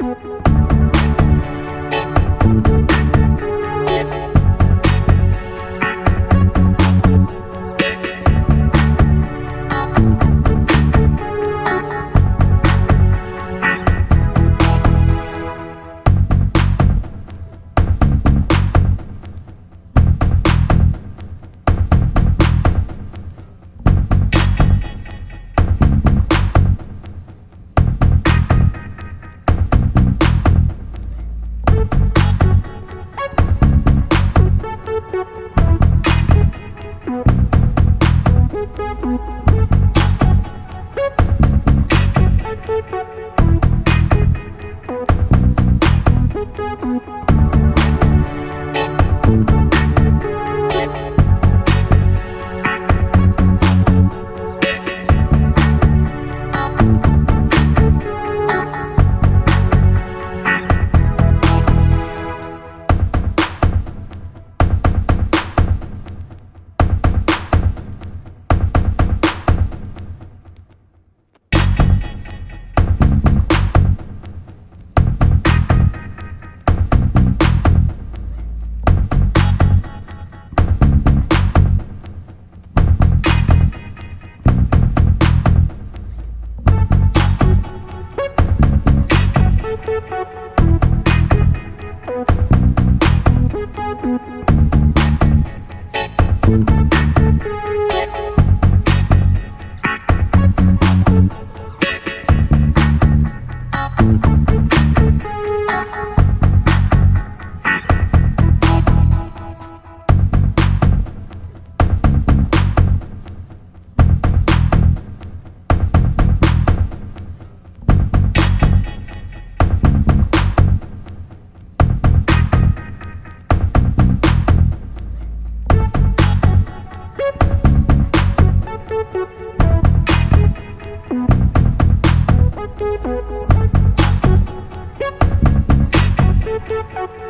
Música Thank you.